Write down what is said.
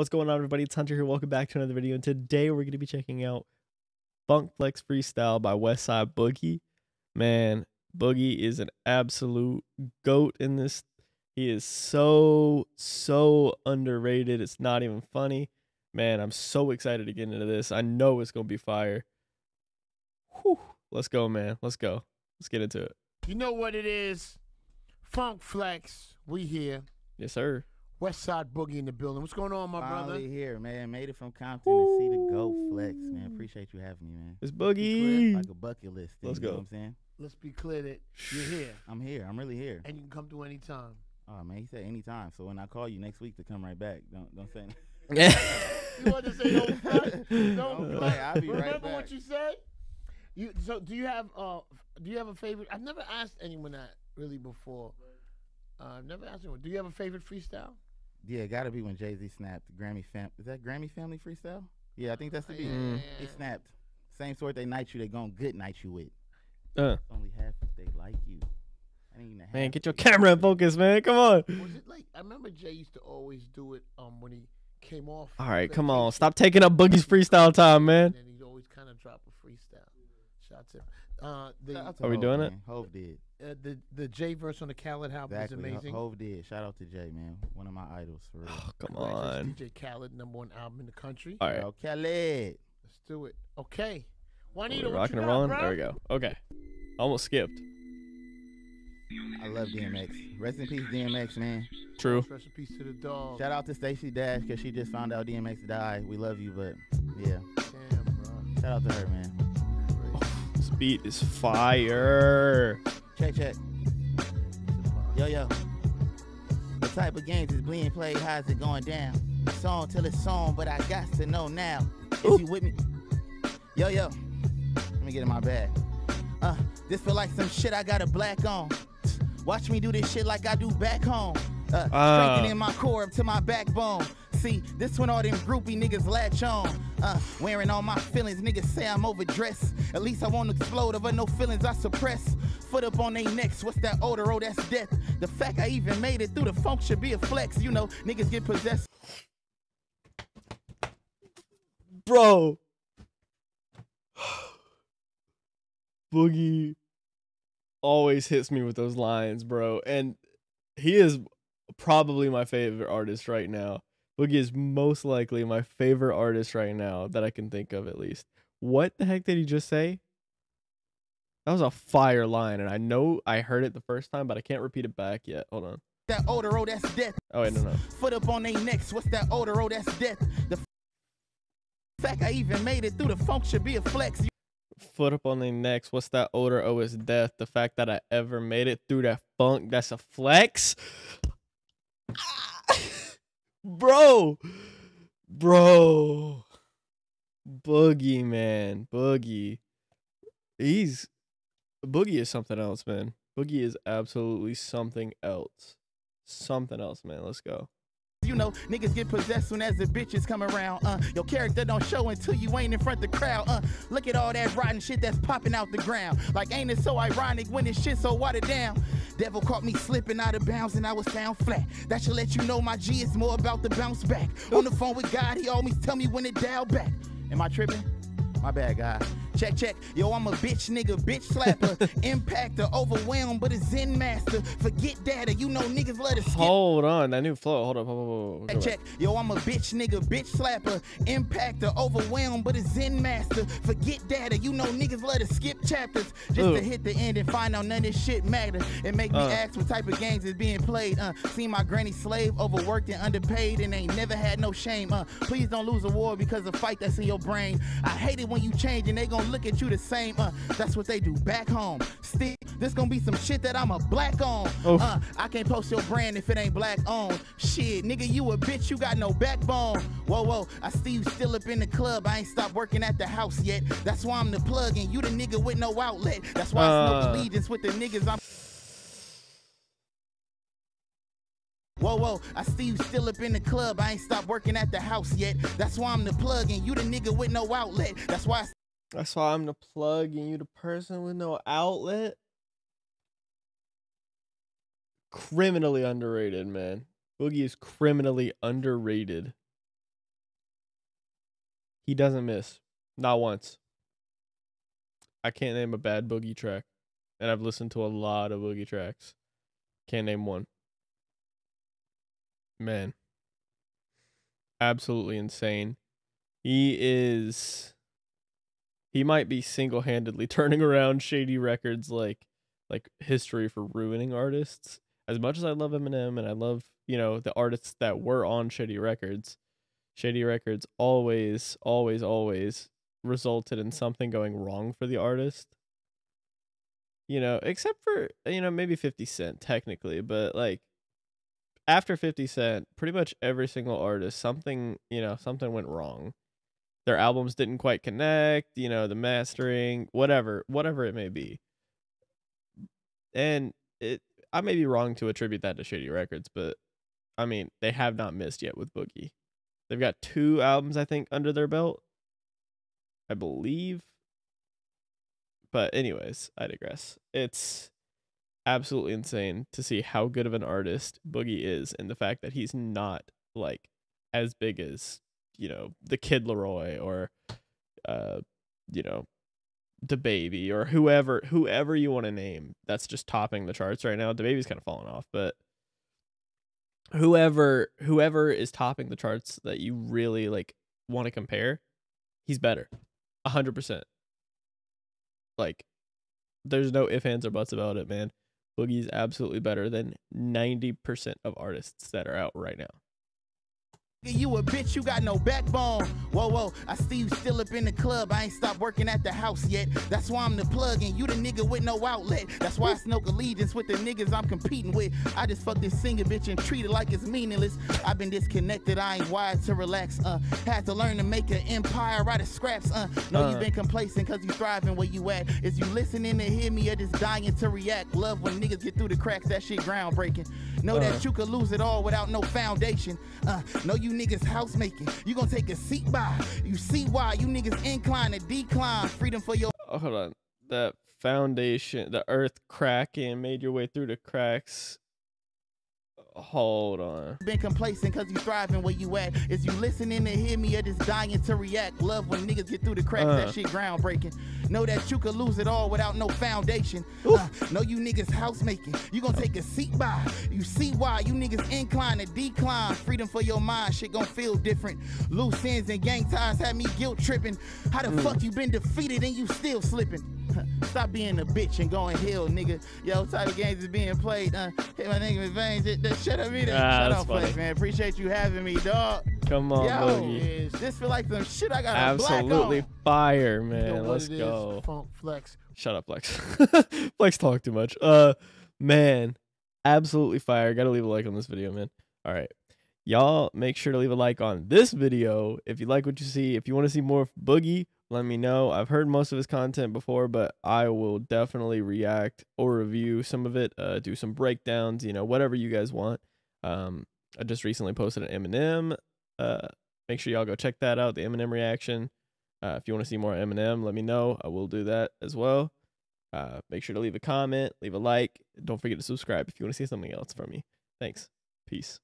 What's going on, everybody? It's Hunter here. Welcome back to another video. And today we're going to be checking out Funk Flex Freestyle by Westside Boogie. Man, Boogie is an absolute goat in this. He is so, so underrated. It's not even funny. Man, I'm so excited to get into this. I know it's going to be fire. Whew. Let's go, man. Let's go. Let's get into it. You know what it is? Funk Flex, we here. Yes, sir. West Side Boogie in the building. What's going on, my brother? Finally brother? here, man. Made it from Compton to see the GOAT flex, man. Appreciate you having me, man. It's? Boogie. Like a bucket list. Thing, Let's you know go. what I'm saying? Let's be clear that you're here I'm here. I'm really here. and you can come through anytime. Oh man, he said anytime. So when I call you next week to come right back, don't don't say. You want to say no front? No Don't front. play. I'll be right Remember back. what you said? You so do you have uh do you have a favorite? I've never asked anyone that really before. Uh, I've never asked anyone. Do you have a favorite freestyle? Yeah, it gotta be when Jay Z snapped Grammy fam. Is that Grammy Family Freestyle? Yeah, I think that's the beat. Mm. He snapped. Same sort they night you. They gon' good night you with. Uh, It's only half if they like you. I ain't even man, get your camera in focus, man. Come on. Was it like I remember Jay used to always do it um when he came off. All right, come on. Stop taking up Boogie's freestyle time, man. And then he'd always kind of drop a freestyle. Shout to him. Uh, the Shout Are we Hov, doing it? Hov did. uh, the the J verse on the Khaled album Exactly. is amazing. Hov did. Shout out to Jay, man. One of my idols for real. Oh, come on. DJ Khaled, number one album in the country. All right. Yo, Khaled. Let's do it. Okay. Are Juanita, we what rocking and got, rolling? bro? There we go. Okay. Almost skipped. I love DMX. Rest in peace, DMX, man. True. Rest in peace to the dog. Shout out to Stacey Dash because she just found out DMX died. We love you, but yeah. Damn, bro. Shout out to her, man. Beat is fire. Check, check. Yo, yo. What type of games is being played? How's it going down? Song till it's song, but I got to know now. Ooh. Is you with me? Yo, yo. Let me get in my bag. Uh, this feel like some shit I got a black on. Watch me do this shit like I do back home. Uh, Ah. strengthening my core up to my backbone. See, this when all them groupie niggas latch on. Uh, wearing all my feelings, niggas say I'm overdressed. At least I won't explode over no feelings I suppress. Foot up on they necks, what's that odor? Oh, that's death. The fact I even made it through the funk should be a flex. You know, niggas get possessed. Bro. Boogie always hits me with those lines, bro. And he is probably my favorite artist right now. Boogie is most likely my favorite artist right now that I can think of at least. What the heck did he just say? That was a fire line, and I know I heard it the first time, but I can't repeat it back yet. Hold on. That odor, oh, that's death. Oh wait, no, no. Foot up on they necks, what's that odor? Oh, that's death. The fact I even made it through the funk should be a flex. Foot up on their necks. What's that odor? Oh, it's death. The fact that I ever made it through that funk, that's a flex. Ah! bro, bro, Boogie, man, Boogie. He's Boogie is something else, man. Boogie is absolutely something else. Something else, man. Let's go. You know, niggas get possessed soon as the bitches come around. Uh, your character don't show until you ain't in front the crowd. Uh, look at all that rotten shit that's popping out the ground. Like, ain't it so ironic when this shit so watered down? Devil caught me slipping out of bounds and I was found flat. That should let you know my G is more about the bounce back. On the phone with God, he always tell me when to dial back. Am I tripping? My bad, guy. Check, check. Yo, I'm a bitch nigga, bitch slapper. Impactor, overwhelmed, but a Zen master. Forget data, you know niggas let us skip Hold on, that new flow. Hold up, hold up, hold up. Check, check. Yo, I'm a bitch nigga, bitch slapper. Impactor, overwhelmed, but a Zen master. Forget data, you know niggas let us skip chapters. Just Ooh. to hit the end and find out none of this shit matter. And make me Uh. ask what type of games is being played. Uh, seen my granny slave, overworked and underpaid, and ain't never had no shame. Uh, please don't lose a war because of fight that's in your brain. I hate it when you change and they gon' look at you the same. Uh, that's what they do back home. Still, this gon' be some shit that I'm a black on. Oof. Uh, I can't post your brand if it ain't black on. Shit, nigga, you a bitch, you got no backbone. Whoa, whoa, I see you still up in the club. I ain't stopped working at the house yet. That's why I'm the plug, and you the nigga with no outlet. That's why I Uh. smoke allegiance with the niggas I'm. Whoa, whoa, I see you still up in the club. I ain't stopped working at the house yet. That's why I'm the plug, and you the nigga with no outlet. That's why I That's why I'm the plug and you the person with no outlet. Criminally underrated, man. Boogie is criminally underrated. He doesn't miss. Not once. I can't name a bad boogie track. And I've listened to a lot of boogie tracks. Can't name one. Man. Absolutely insane. He is he might be single-handedly turning around shady records like like history for ruining artists. As much as I love Eminem and I love, you know, the artists that were on Shady Records, Shady Records always, always, always resulted in something going wrong for the artist. You know, except for, you know, maybe 50 Cent technically, but like after 50 Cent, pretty much every single artist, something, you know, something went wrong. Their albums didn't quite connect, you know, the mastering, whatever, whatever it may be. And it I may be wrong to attribute that to Shady Records, but I mean, they have not missed yet with Boogie. They've got two albums, I think, under their belt. I believe. But anyways, I digress. It's absolutely insane to see how good of an artist Boogie is and the fact that he's not like as big as, you know, the Kid LAROI or uh, you know, DaBaby or whoever whoever you want to name that's just topping the charts right now. DaBaby's kind of falling off, but whoever whoever is topping the charts that you really like want to compare, he's better. A hundred percent. Like there's no ifs, ands, or buts about it, man. Boogie's absolutely better than 90% of artists that are out right now. You a bitch, you got no backbone. Whoa, whoa, I see you still up in the club. I ain't stopped working at the house yet. That's why I'm the plug, and you the nigga with no outlet. That's why I smoke allegiance with the niggas I'm competing with. I just fuck this singer bitch and treat it like it's meaningless. I've been disconnected, I ain't wired to relax. Uh, had to learn to make an empire out of scraps. Uh, know Uh. you been complacent cause you thriving where you at. Is you listening to hear me or just dying to react? Love when niggas get through the cracks, that shit groundbreaking. Know Uh. that you could lose it all without no foundation. Uh, know you niggas house making. You gonna take a seat by. You see why you niggas incline to decline. Freedom for your Oh, hold on. That foundation, the earth cracking, made your way through the cracks. Hold on. been complacent cause you thriving where you at. Is you listening to hear me or just dying to react? Love when niggas get through the cracks, Uh. that shit groundbreaking. Know that you could lose it all without no foundation. Uh, know you niggas house making. You gonna take a seat by. You see why you niggas incline to decline. Freedom for your mind, shit gon' feel different. Loose ends and gang ties had me guilt tripping. How the fuck you been defeated and you still slipping? Stop being a bitch and going hell, nigga. Yo, type of games is being played. Uh, hit my nigga with veins. Shut- Shut up, me. Ah, Shut up, Flex, man. Appreciate you having me, dog. Come on, Yo, Boogie. this feel like some shit I got Absolutely black fire, You know man. Let's go. Funk Flex. Shut up, Flex. Flex talk too much. Uh, man, absolutely fire. Gotta leave a like on this video, man. All right, y'all, make sure to leave a like on this video if you like what you see. If you want to see more of Boogie, let me know. I've heard most of his content before, but I will definitely react or review some of it. Uh, do some breakdowns. You know, whatever you guys want. Um, I just recently posted an Eminem. Uh, make sure y'all go check that out. The Eminem reaction. Uh, if you want to see more Eminem, let me know. I will do that as well. Uh, make sure to leave a comment, leave a like. Don't forget to subscribe if you want to see something else from me. Thanks. Peace.